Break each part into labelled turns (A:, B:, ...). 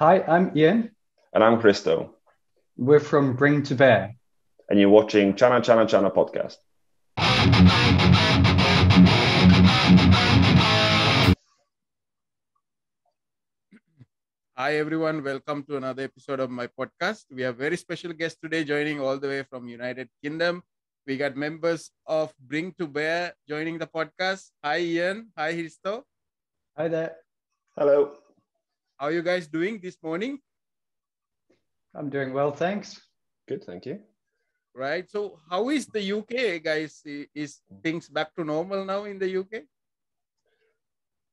A: Hi, I'm Ian.
B: And I'm Hristo.
A: We're from Bring to Bear.
B: And you're watching Channa Channa Channa podcast.
C: Hi, everyone. Welcome to another episode of my podcast. We have very special guest today joining all the way from United Kingdom. We got members of Bring to Bear joining the podcast. Hi, Ian. Hi, Hristo.
A: Hi there.
B: Hello.
C: How are you guys doing this morning?
A: I'm doing well, thanks.
B: Good, thank you.
C: Right. So, how is the UK, guys? Is things back to normal now in the UK?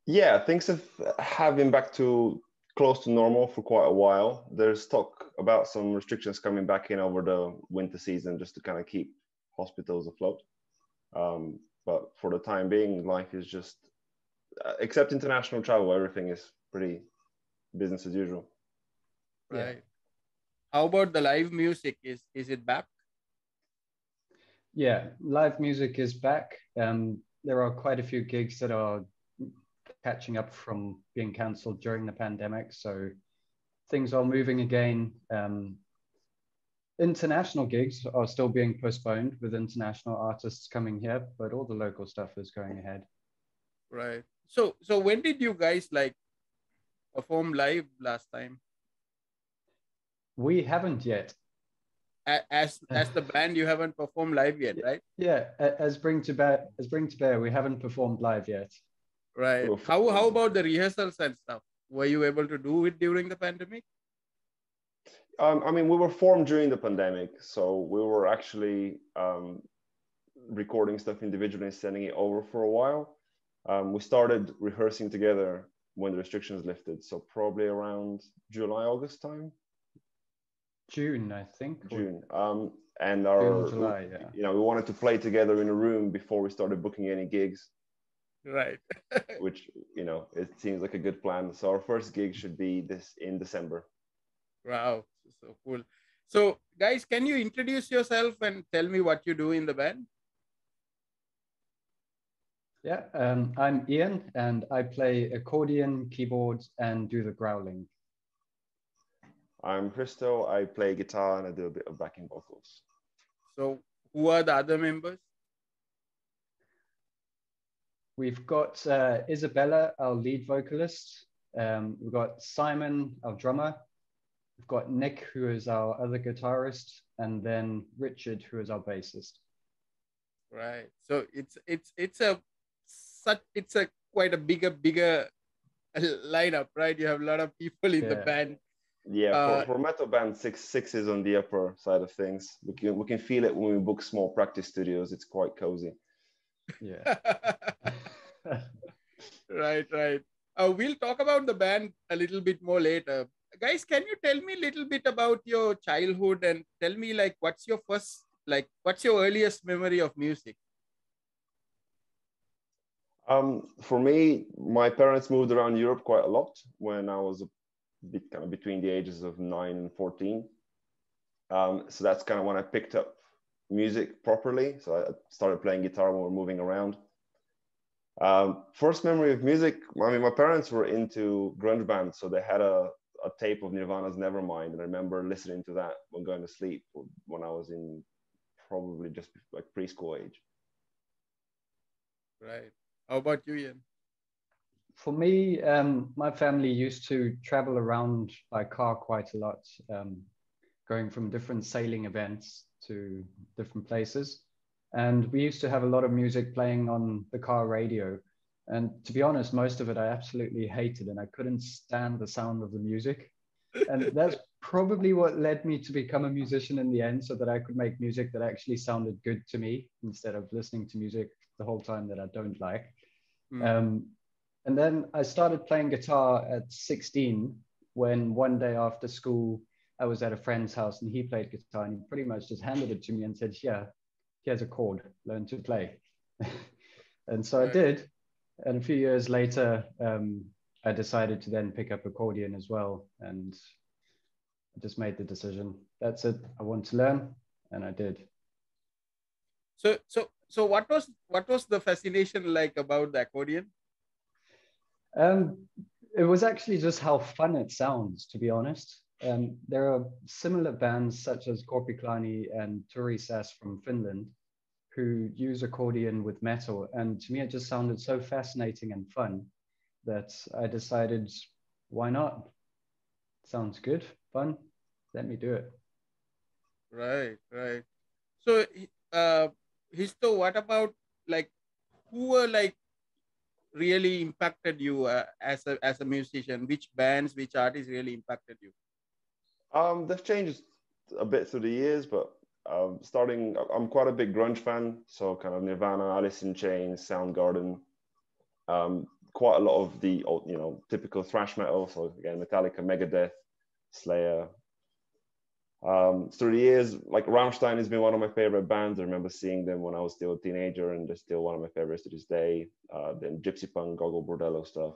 B: Yeah, things have have been back to close to normal for quite a while. There's talk about some restrictions coming back in over the winter season just to kind of keep hospitals afloat. Um, but for the time being, life is just, uh, except international travel, everything is pretty business as usual.
C: Right. Yeah. How about the live music? Is is it back?
A: Yeah, live music is back. Um, there are quite a few gigs that are catching up from being cancelled during the pandemic. So things are moving again. Um, international gigs are still being postponed with international artists coming here, but all the local stuff is going ahead.
C: Right. So so when did you guys like perform live last time?
A: We haven't yet.
C: As as the band, you haven't performed live yet, right?
A: Yeah, as Bring to Bear, as Bring to Bear, we haven't performed live yet.
C: Right. How how about the rehearsals and stuff? Were you able to do it during the pandemic?
B: Um, I mean, we were formed during the pandemic, so we were actually um, recording stuff individually and sending it over for a while. Um, we started rehearsing together when the restrictions lifted, so probably around July, August time.
A: June, I think.
B: June. Um, and our,
A: June, July, yeah.
B: you know, we wanted to play together in a room before we started booking any gigs.
C: Right.
B: which you know, it seems like a good plan. So our first gig should be this in December.
C: Wow, so cool. So, guys, can you introduce yourself and tell me what you do in the band?
A: Yeah, um, I'm Ian and I play accordion, keyboards, and do the growling.
B: I'm Hristo. I play guitar and I do a bit of backing vocals.
C: So, who are the other members?
A: We've got uh, Izabela, our lead vocalist. Um, we've got Simon, our drummer. We've got Nick, who is our other guitarist, and then Richard, who is our bassist.
C: Right. So it's it's it's a such it's a quite a bigger bigger lineup, right? You have a lot of people in yeah. the band.
B: Yeah, uh, for, for metal band, six six is on the upper side of things. We can we can feel it when we book small practice studios. It's quite cozy.
A: Yeah.
C: right, right. Uh, we'll talk about the band a little bit more later. Guys, can you tell me a little bit about your childhood and tell me like what's your first like what's your earliest memory of music?
B: Um, for me, my parents moved around Europe quite a lot when I was a bit kind of between the ages of nine and 14. Um, so that's kind of when I picked up music properly. So I started playing guitar when we were moving around. Um, first memory of music, I mean, my parents were into grunge bands, so they had a, a tape of Nirvana's Nevermind, and I remember listening to that when going to sleep when I was in probably just like preschool age.
C: Right. How about you, Ian?
A: For me, um, my family used to travel around by car quite a lot, um, going from different sailing events to different places. And we used to have a lot of music playing on the car radio. And to be honest, most of it I absolutely hated and I couldn't stand the sound of the music. And that's probably what led me to become a musician in the end, so that I could make music that actually sounded good to me instead of listening to music the whole time that I don't like. Mm. Um, and then I started playing guitar at 16 when one day after school, I was at a friend's house and he played guitar and he pretty much just handed it to me and said, Yeah, here's a chord, learn to play. and so I did. And a few years later, um, I decided to then pick up accordion as well. And I just made the decision. That's it. I want to learn, and I did.
C: So, so, so, what was what was the fascination like about the accordion?
A: Um, it was actually just how fun it sounds, to be honest. Um, there are similar bands such as Korpiklaani and Turisas from Finland who use accordion with metal. And to me, it just sounded so fascinating and fun that I decided, why not? Sounds good, fun. Let me do it.
C: Right, right. So, uh, Hristo, what about like who were like really impacted you uh, as a as a musician? Which bands, which artists really impacted you?
B: Um, they've changed a bit through the years, but um, starting, I'm quite a big grunge fan, so kind of Nirvana, Alice in Chains, Soundgarden, um, quite a lot of the you know typical thrash metal. So again, Metallica, Megadeth, Slayer. Um, through the years, like Rammstein has been one of my favorite bands. I remember seeing them when I was still a teenager, and they're still one of my favorites to this day. Uh, then Gypsy Punk, Gogol Bordello stuff.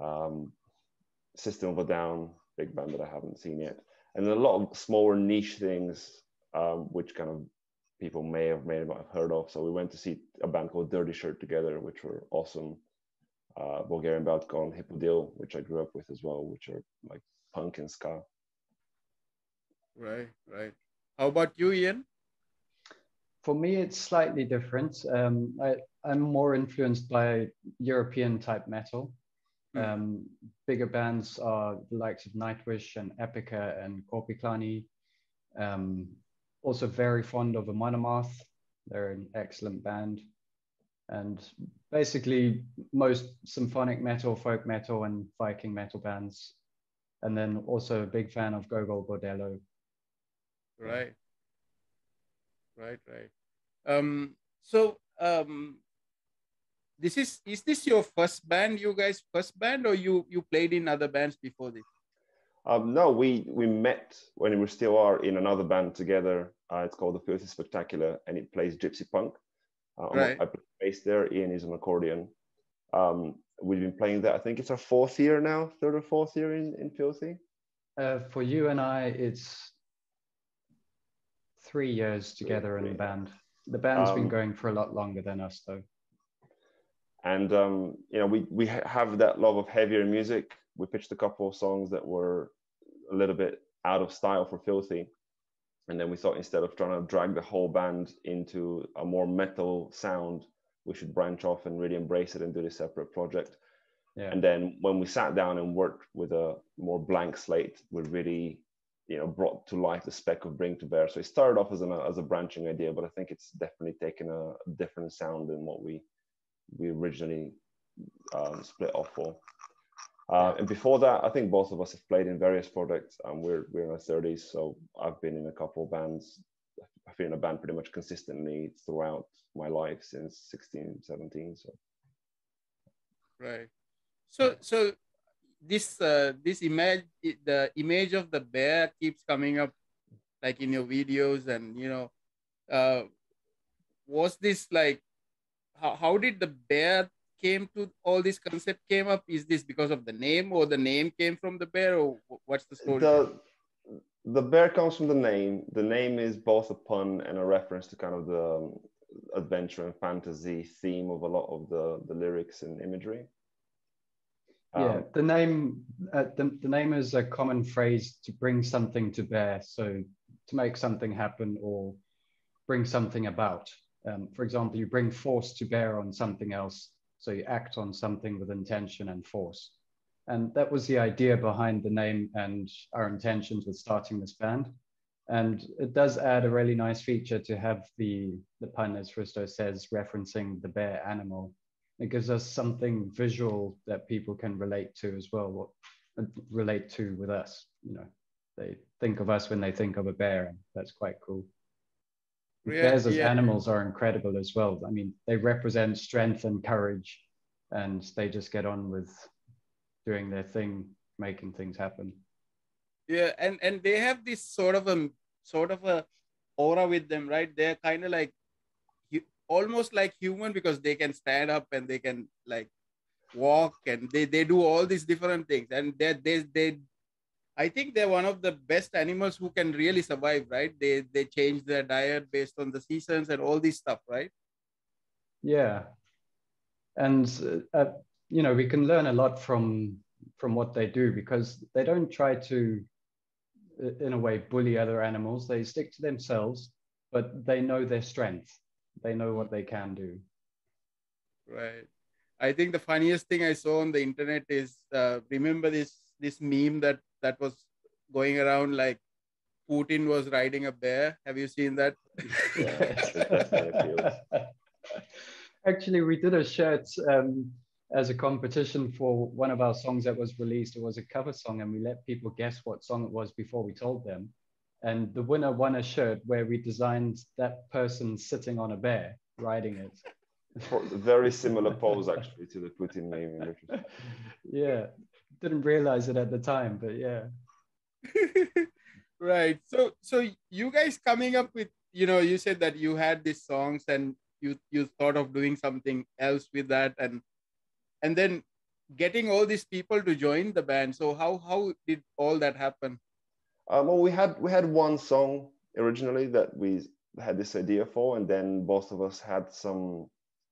B: Um, System of a Down, big band that I haven't seen yet, and a lot of smaller niche things, um, which kind of people may have may have heard of. So we went to see a band called Dirty Shirt together, which were awesome. Uh, Bulgarian band called Hipodil, which I grew up with as well, which are like punk and ska.
C: Right, right. How about you, Ian?
A: For me, it's slightly different. Um, I, I'm more influenced by European type metal. Mm. Um, bigger bands are the likes of Nightwish and Epica and Korpiklaani. Um, also very fond of Amon They're an excellent band. And basically most symphonic metal, folk metal, and Viking metal bands. And then also a big fan of Gogol Bordello.
C: Right. Right, right. Um, so um, this is is this your first band you guys first band or you you played in other bands before this
B: um, no we we met when we still are in another band together uh, it's called the filthy spectacular and it plays gypsy punk uh, right. i play bass there ian is an accordion um, we've been playing that i think it's our fourth year now third or fourth year in, in filthy
A: uh, for you and i it's three years together in the band. The band's um, been going for a lot longer than us though.
B: And um, you know we we have that love of heavier music. We pitched a couple of songs that were a little bit out of style for filthy. And then we thought instead of trying to drag the whole band into a more metal sound we should branch off and really embrace it and do this separate project. Yeah. and then when we sat down and worked with a more blank slate we really you know brought to life the spec of bring to bear so it started off as, an, as a branching idea but i think it's definitely taken a, different sound than what we we originally um, split off for. Uh, and before that, I think both of us have played in various projects. Um, we're we're in our thirties, so I've been in a couple of bands. I've been in a band pretty much consistently throughout my life since 16, 17. So
C: right. So so this uh, this image, the image of the bear keeps coming up, like in your videos, and you know, uh, was this like how, how did the bear came to all this concept came up? Is this because of the name or the name came from the bear or what's the story?
B: The, the bear comes from the name. The name is both a pun and a reference to kind of the um, adventure and fantasy theme of a lot of the the lyrics and imagery
A: yeah um, the name uh, the, the name is a common phrase to bring something to bear so to make something happen or bring something about um, for example, you bring force to bear on something else, so you act on something with intention and force. And that was the idea behind the name and our intentions with starting this band. And it does add a really nice feature to have the, the pun, as Hristo says, referencing the bear animal. It gives us something visual that people can relate to as well, what uh, relate to with us. You know, they think of us when they think of a bear, and that's quite cool. Yeah, Bears as yeah. animals are incredible as well. I mean, they represent strength and courage, and they just get on with doing their thing, making things happen.
C: Yeah, and and they have this sort of a sort of a aura with them, right? They're kind of like almost like human because they can stand up and they can like walk and they, they do all these different things and they they they I think they're one of the best animals who can really survive, right? They they change their diet based on the seasons and all this stuff, right?
A: Yeah, and uh, you know we can learn a lot from from what they do because they don't try to in a way bully other animals they stick to themselves but they know their strength they know what they can do
C: right i think the funniest thing i saw on the internet is uh, remember this this meme that that was going around like putin was riding a bear have you seen that
A: actually we did a shirt um, as a competition for one of our songs that was released. It was a cover song, and we let people guess what song it was before we told them. And the winner won a shirt where we designed that person sitting on a bear riding it.
B: Very similar pose, actually, to the Putin name.
A: yeah, didn't realize it at the time, but yeah.
C: right. So, so you guys coming up with, you know, you said that you had these songs and you you thought of doing something else with that, and and then getting all these people to join the band so how how did all that happen
B: um, well we had we had one song originally that we had this idea for and then both of us had some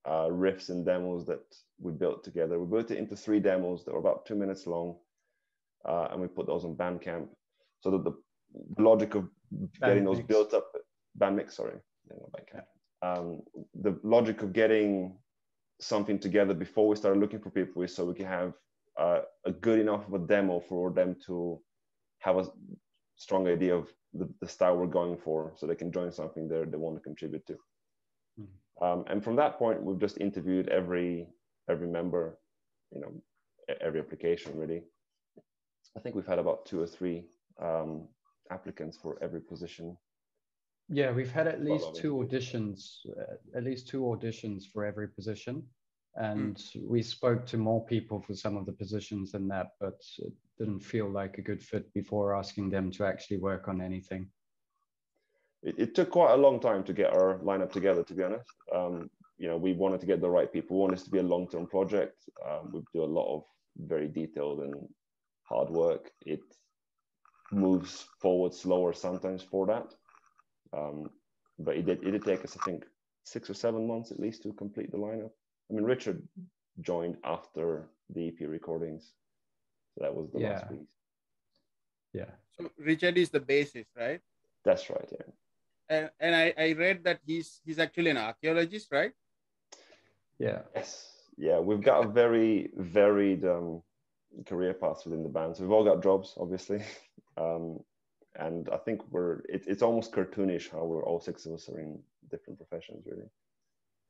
B: uh, riffs and demos that we built together. We built it into three demos that were about two minutes long uh, and we put those on bandcamp. So that the logic of getting those built up bandmix sorry. Bandcamp. Um, the logic of getting something together before we started looking for people so we can have uh, a good enough of a demo for them to have a strong idea of the, the style we're going for so they can join something there they want to contribute to mm. um, and from that point we've just interviewed every every member you know every application really i think we've had about two or three um, applicants for every position
A: yeah, we've had at least two auditions, uh, at least two auditions for every position. And mm. we spoke to more people for some of the positions than that, but it didn't feel like a good fit before asking them to actually work on anything.
B: It, it took quite a long time to get our lineup together, to be honest. Um, you know, we wanted to get the right people. We wanted this to be a long-term project. Um, we do a lot of very detailed and hard work. It moves forward slower sometimes for that. Um, but it did, it did take us, I think, six or seven months at least to complete the lineup. I mean, Richard joined after the EP recordings. So that was the yeah. last piece.
A: Yeah.
C: So Richard is the bassist, right?
B: That's right, yeah.
C: And, and I, I read that he's he's actually an archaeologist, right?
A: Yeah.
B: Yes. Yeah, we've got a very varied um, career path within the band. So we've all got jobs, obviously. Um, and I think we're it, it's almost cartoonish how we're all six of us are in different professions, really.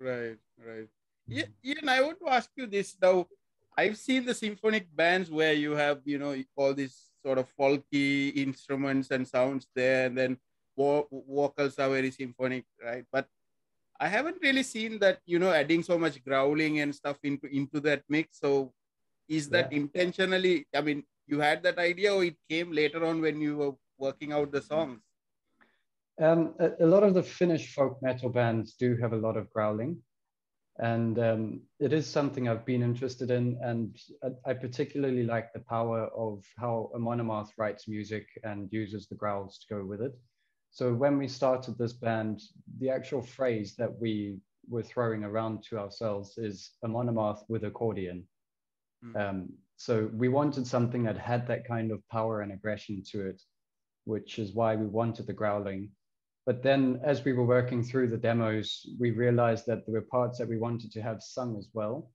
C: Right, right. Yeah, Ian, I want to ask you this now. I've seen the symphonic bands where you have, you know, all these sort of folky instruments and sounds there, and then vo- vocals are very symphonic, right? But I haven't really seen that, you know, adding so much growling and stuff into into that mix. So, is that yeah. intentionally? I mean, you had that idea, or it came later on when you were working out the songs?
A: Um, a, a, lot of the Finnish folk metal bands do have a lot of growling. And um, it is something I've been interested in. And I, particularly like the power of how Amon writes music and uses the growls to go with it. So when we started this band, the actual phrase that we were throwing around to ourselves is Amon with accordion. Mm. Um, so we wanted something that had that kind of power and aggression to it which is why we wanted the growling. But then as we were working through the demos, we realized that there were parts that we wanted to have sung as well.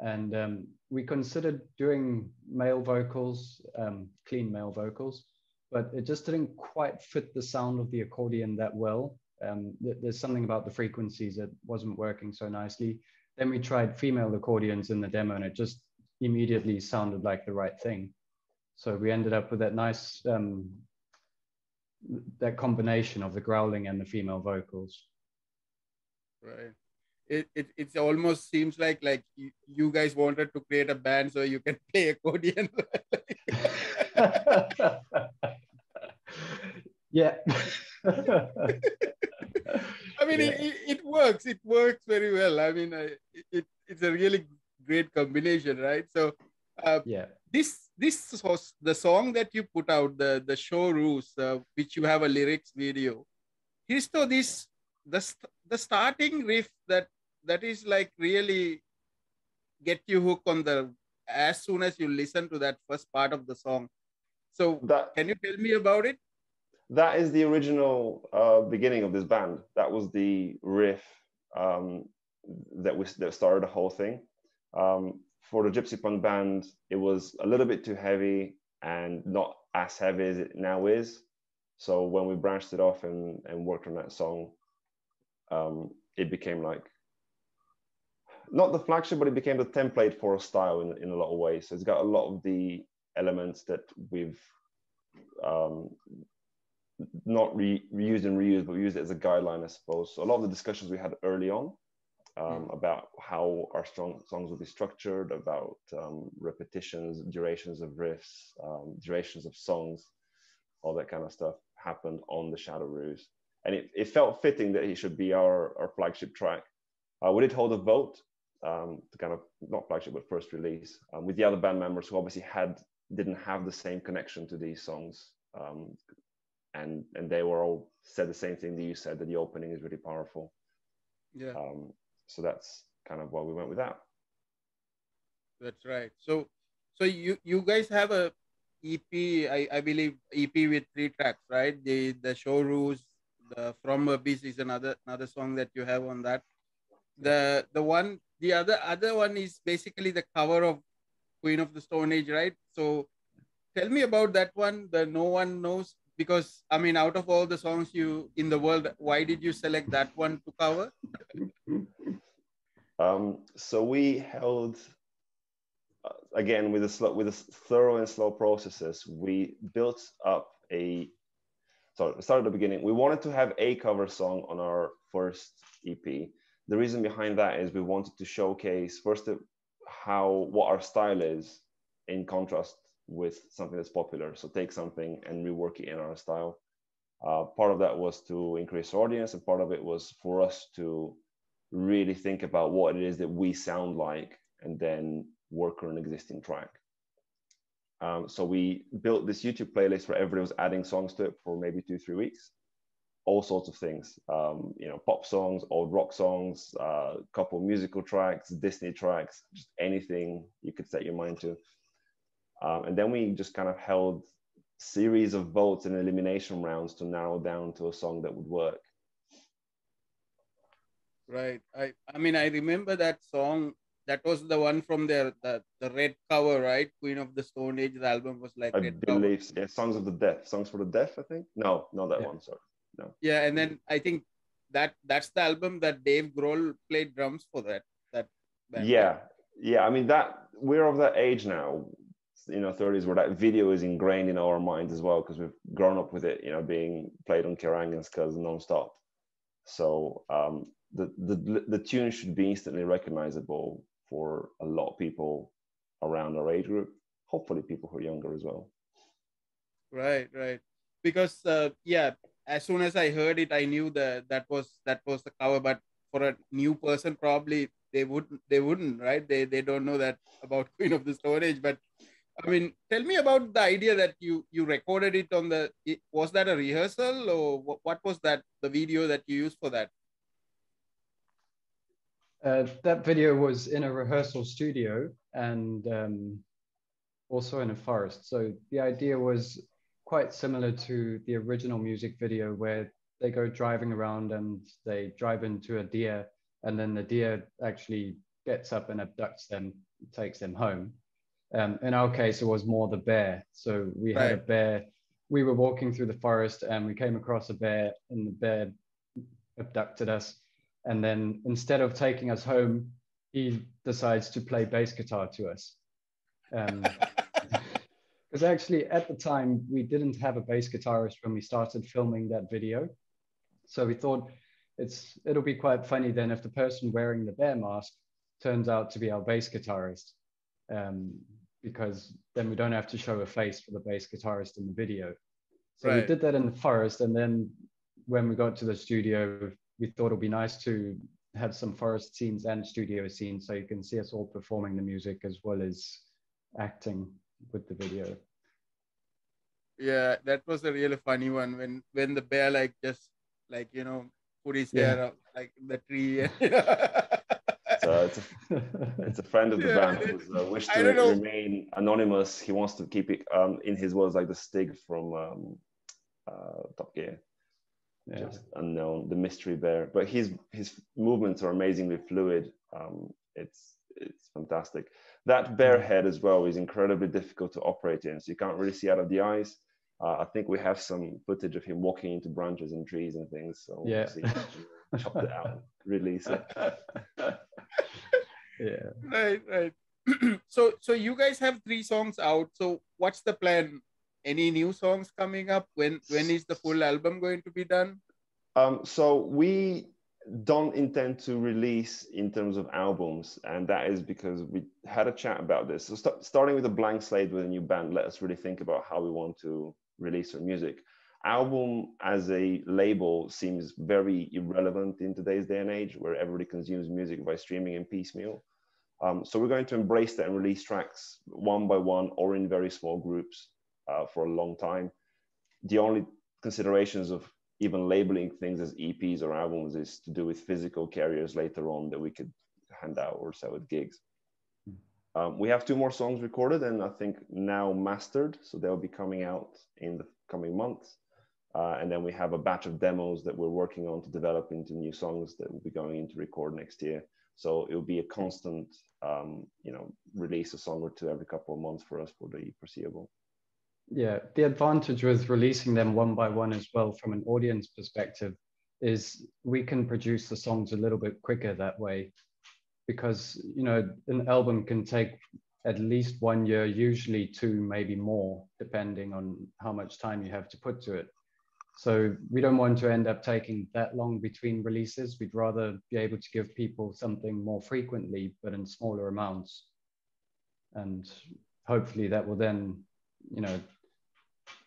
A: And um, we considered doing male vocals, um, clean male vocals, but it just didn't quite fit the sound of the accordion that well. Um, th there's something about the frequencies that wasn't working so nicely. Then we tried female accordions in the demo and it just immediately sounded like the right thing. So we ended up with that nice um, that combination of the growling and the female vocals.
C: Right. It, it, it almost seems like like you, you guys wanted to create a band so you can play accordion.
A: yeah.
C: I mean, yeah. It, it works. It works very well. I mean, it, it's a really great combination, right? So, uh,
A: yeah
C: this this was the song that you put out the the show rules uh, which you have a lyrics video Hristo this the the starting riff that that is like really get you hooked on the as soon as you listen to that first part of the song. So
B: That
C: can you tell me about it?
B: that is the original uh, beginning of this band. That was the riff um, that was that started the whole thing. Um, for the Gypsy Punk band, it was a little bit too heavy and not as heavy as it now is. So when we branched it off and, and worked on that song, um, it became like not the flagship, but it became the template for a style in, in a lot of ways. So it's got a lot of the elements that we've um, not re- reused and reused, but used it as a guideline, I suppose. So a lot of the discussions we had early on um, about how our strong songs would be structured, about um, repetitions, durations of riffs, um, durations of songs, all that kind of stuff happened on the Shadow Ruse. And it, it felt fitting that he should be our, our flagship track. Uh, we did hold a vote um, to kind of not flagship but first release um, with the other band members who obviously had didn't have the same connection to these songs um, and and they were all said the same thing that you said that the opening is really powerful
C: Yeah,
B: um, so that's kind of why we went with that
C: that's right. So so you you guys have a EP, I, I believe EP with three tracks, right? The the show rules, the From Abyss is another another song that you have on that. The the one the other other one is basically the cover of Queen of the Stone Age, right? So tell me about that one, the No One Knows, because I mean out of all the songs you in the world, why did you select that one to cover?
B: Um, so we held uh, again with a slow with a thorough and slow processes we built up a sorry start at the beginning. We wanted to have a cover song on our first ep the reason behind that is we wanted to showcase first how what our style is in contrast with something that's popular. So take something and rework it in our style. Uh, part of that was to increase audience and part of it was for us to really think about what it is that we sound like and then work on an existing track. Um, so we built this YouTube playlist where everybody was adding songs to it for maybe two, three weeks. All sorts of things, um, you know, pop songs, old rock songs, a uh, couple musical tracks, Disney tracks, just anything you could set your mind to. Um, and then we just kind of held series of votes and elimination rounds to narrow down to a song that would work.
C: Right. I I mean I remember that song. That was the one from their the, the red cover, right? Queen of the Stone Age. The album was like
B: I
C: red cover.
B: yeah, Songs of the Deaf, Songs for the Deaf, I think. No, not that
A: Yeah.
B: one. Sorry. No.
C: Yeah, and then I think that that's the album that Dave Grohl played drums for that. That band.
B: Yeah, yeah. I mean that we're of that age now, you know, thirties, where that video is ingrained in our minds as well because we've grown up with it, you know, being played on Kerrang and Scuzz nonstop. So um, the the the tune should be instantly recognizable for a lot of people around our age group. Hopefully, people who are younger as well.
C: Right, right. Because uh, yeah, as soon as I heard it, I knew that that was that was the cover. But for a new person, probably they wouldn't they wouldn't right. They they don't know that about Queen of the Stone Age. But I mean, tell me about the idea that you you recorded it on the. Was that a rehearsal or what was that the video that you used for that?
A: Uh, that video was in a rehearsal studio and um, also in a forest. So the idea was quite similar to the original music video where they go driving around and they drive into a deer and then the deer actually gets up and abducts them, takes them home. Um, in our case, it was more the bear. So we had a bear. We were walking through the forest and we came across a bear and the bear abducted us. And then instead of taking us home, he decides to play bass guitar to us. Because actually, at the time, we didn't have a bass guitarist when we started filming that video. So we thought it's it'll be quite funny then if the person wearing the bear mask turns out to be our bass guitarist, um, because then we don't have to show a face for the bass guitarist in the video. So we did that in the forest, and then when we got to the studio, we thought it'd be nice to have some forest scenes and studio scenes so you can see us all performing the music as well as acting with the video.
C: Yeah, that was a really funny one when when the bear like just like you know put his
A: Yeah.
C: hair up like the tree.
B: It's uh, it's, a, it's a friend of the
C: Yeah,
B: band who's uh, wished to remain anonymous. He wants to keep it um, in his words like the Stig from um, uh, Top Gear,
A: yeah.
B: just unknown, the mystery bear. But his his movements are amazingly fluid. Um, it's it's fantastic. That bear head as well is incredibly difficult to operate in, so you can't really see out of the eyes. Uh, I think we have some footage of him walking into branches and trees and things. So we'll
A: Yeah.
B: see. chop it out, release it.
A: yeah.
C: right right so so you guys have three songs out so what's the plan any new songs coming up when when is the full album going to be done
B: Um, so we don't intend to release in terms of albums, and that is because we had a chat about this. So st- starting with a blank slate with a new band, let us really think about how we want to release our music. Album as a label seems very irrelevant in today's day and age, where everybody consumes music by streaming and piecemeal. Um, so we're going to embrace that and release tracks one by one or in very small groups uh, for a long time. The only considerations of even labeling things as EPs or albums is to do with physical carriers later on that we could hand out or sell at gigs. Um, we have two more songs recorded and I think now mastered, so they'll be coming out in the coming months. Uh, and then we have a batch of demos that we're working on to develop into new songs that will be going into record next year. So it'll be a constant, um, you know, release a song or two every couple of months for us for the foreseeable.
A: Yeah, the advantage with releasing them one by one as well from an audience perspective is we can produce the songs a little bit quicker that way. Because you know an album can take at least one year usually two maybe more depending on how much time you have to put to it. So we don't want to end up taking that long between releases. We'd rather be able to give people something more frequently but in smaller amounts. And hopefully that will then you know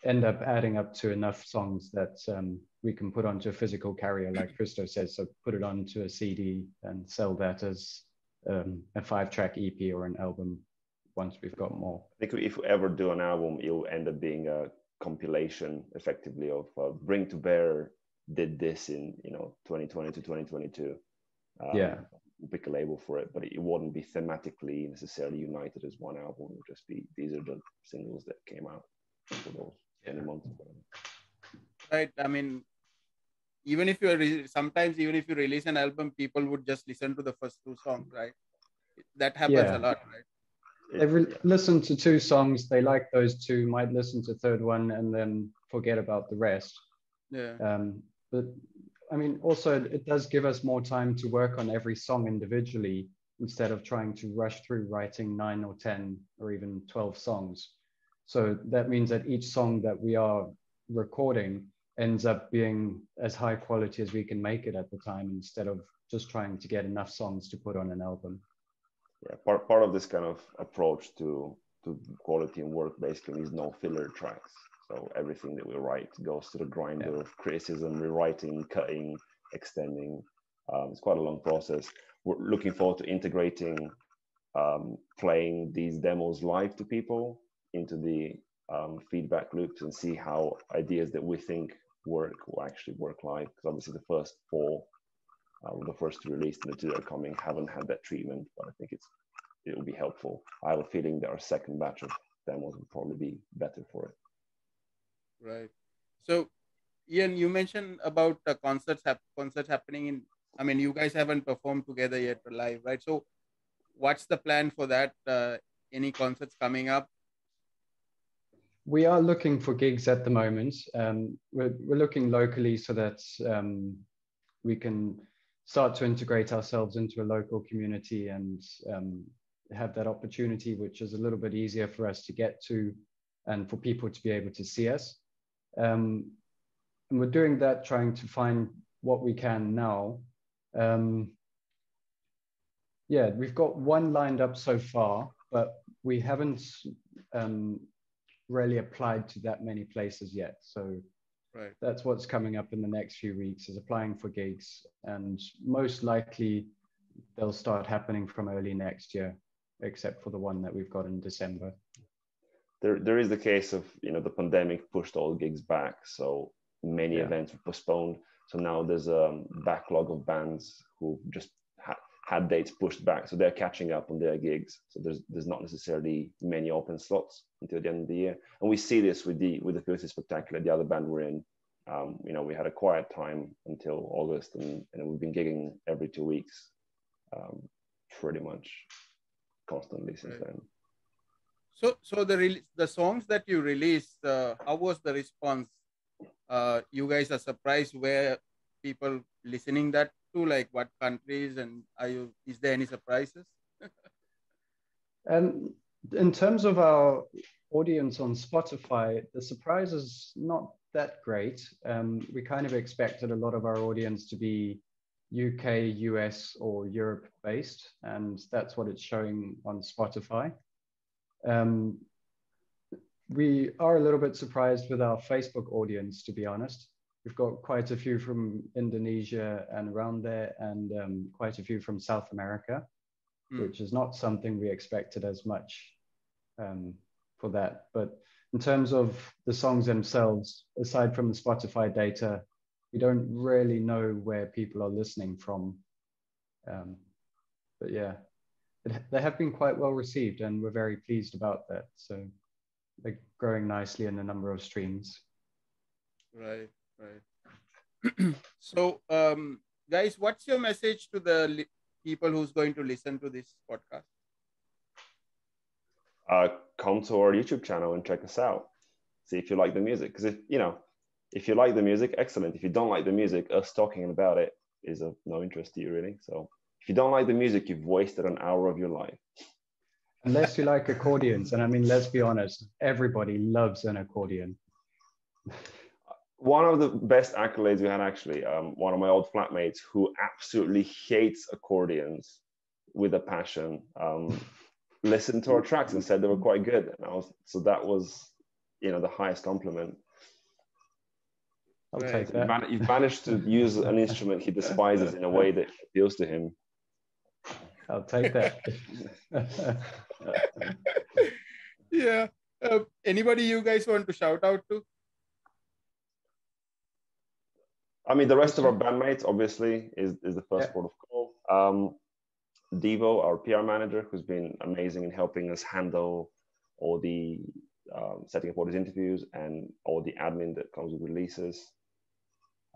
A: end up adding up to enough songs that um, we can put onto a physical carrier, like Hristo says. So put it onto a CD and sell that as um, a five-track EP or an album once we've got more.
B: I think if we ever do an album, it'll end up being a compilation, effectively, of uh, Bring to Bear did this in you know 2020 to 2022. Um,
A: Yeah.
B: Pick a label for it, but it wouldn't be thematically necessarily united as one album. It would just be these are the singles that came out for those
A: Yeah.
B: 20 months.
C: right i mean even if you're re- sometimes even if you release an album people would just listen to the first two songs right that happens
A: Yeah.
C: a lot right
A: They re-
B: yeah.
A: listen to two songs, they like those two, might listen to third one and then forget about the rest.
C: yeah
A: Um, but I mean, also it does give us more time to work on every song individually instead of trying to rush through writing nine or 10 or even 12 songs. So that means that each song that we are recording ends up being as high quality as we can make it at the time instead of just trying to get enough songs to put on an album.
B: yeah, part, part of this kind of approach to to quality and work basically is no filler tracks. So everything that we write goes to the grinder of criticism, rewriting, cutting, extending. Um, it's quite a long process. We're looking forward to integrating um, playing these demos live to people into the um, feedback loops and see how ideas that we think work will actually work live. Because obviously the first four uh, the first two released and the two that are coming haven't had that treatment, but I think it's it will be helpful. I have a feeling that our second batch of demos will probably be better for it.
C: right so ian you mentioned about the concerts hap- concerts happening in i mean you guys haven't performed together yet live right so what's the plan for that uh, any concerts coming up
A: We are looking for gigs at the moment. Um, we're, we're looking locally so that um, we can start to integrate ourselves into a local community and um, have that opportunity, which is a little bit easier for us to get to and for people to be able to see us. Um, and we're doing that, trying to find what we can now. Um, yeah, we've got one lined up so far, but we haven't um, really applied to that many places yet. So
C: right
A: that's what's coming up in the next few weeks is applying for gigs and most likely they'll start happening from early next year except for the one that we've got in december
B: There, there is the case of you know the pandemic pushed all gigs back, so many
A: Yeah.
B: events were postponed. So now there's a backlog of bands who just ha- had dates pushed back, so they're catching up on their gigs. So there's there's not necessarily many open slots until the end of the year, and we see this with the with the Filthy Spectacular, the other band we're in. Um, you know, we had a quiet time until August, and, and we've been gigging every two weeks, um, pretty much constantly since right. then.
C: So, so the the songs that you released, uh, how was the response? Uh, you guys are surprised where people listening that to, like what countries, and are you? Is there any surprises?
A: and in terms of our audience on Spotify, the surprise is not that great. Um, we kind of expected a lot of our audience to be UK, US, or Europe based, and that's what it's showing on Spotify. Um, we are a little bit surprised with our Facebook audience, to be honest. We've got quite a few from Indonesia and around there, and um, quite a few from South America, mm. which is not something we expected as much um, for that. But in terms of the songs themselves, aside from the Spotify data, we don't really know where people are listening from. Um, but yeah, they have been quite well received and we're very pleased about that. So they're growing nicely in the number of streams.
C: Right, right. so, um, guys, what's your message to the li- people who's going to listen to this podcast?
B: Uh, come to our YouTube channel and check us out. See if you like the music. Because if you know, if you like the music, excellent. If you don't like the music, us talking about it is of no interest to you, really. So if you don't like the music, you've wasted an hour of your life.
A: Unless you like accordions. And I mean, let's be honest, everybody loves an accordion.
B: One of the best accolades we had actually, um, one of my old flatmates who absolutely hates accordions with a passion, um, listened to our tracks and said they were quite good. And I was, so that was, you know, the highest compliment.
A: I'll take that.
B: You've managed to use an instrument he despises in a way that appeals to him.
A: I'll take that.
C: yeah. Uh, anybody you guys want to shout out to?
B: I mean, the rest of our bandmates, obviously, is, is the first yeah. port of call. Um, Devo, our PR manager, who's been amazing in helping us handle all the um, setting up all these interviews and all the admin that comes with releases.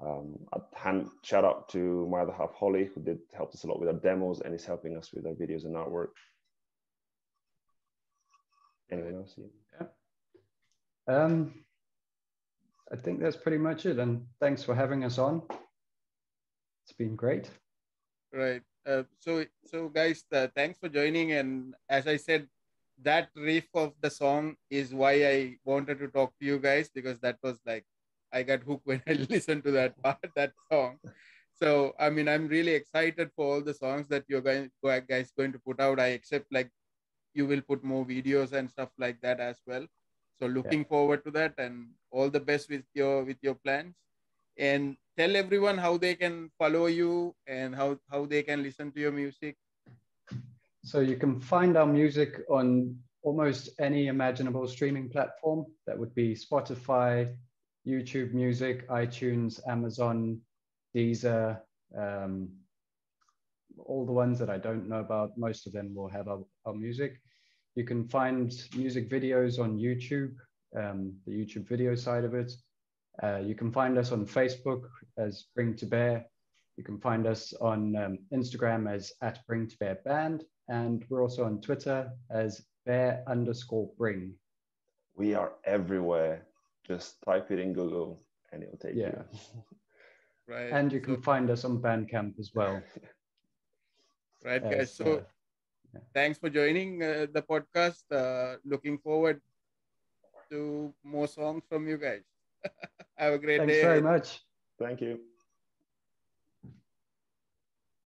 B: Um, a hand shout out to my other half, Holly, who did help us a lot with our demos and is helping us with our videos and artwork. Anyone else?
A: Yeah. Um, I think that's pretty much it. And thanks for having us on. It's been great.
C: Right. Uh, so, so guys, uh, thanks for joining. And as I said, that riff of the song is why I wanted to talk to you guys because that was like I got hooked when I listened to that part, that song. So I mean, I'm really excited for all the songs that you're going guys going to put out. I accept like you will put more videos and stuff like that as well. So looking yeah. forward to that and all the best with your with your plans. And tell everyone how they can follow you and how, how they can listen to your music.
A: So you can find our music on almost any imaginable streaming platform. That would be Spotify, YouTube Music, iTunes, Amazon, Deezer, um, all the ones that I don't know about, most of them will have our, our music. You can find music videos on YouTube, um, the YouTube video side of it. Uh, you can find us on Facebook as Bring to Bear. You can find us on um, Instagram as at Bring to Bear Band. And we're also on Twitter as Bear underscore Bring.
B: We are everywhere just type it in Google and it'll take yeah. you.
C: right.
A: And you can find us on Bandcamp as well.
C: right, guys. So uh, yeah. Thanks for joining uh, the podcast. Uh, looking forward to more songs from you guys. Have a great
A: thanks
C: day.
A: Thanks very much.
B: Thank you.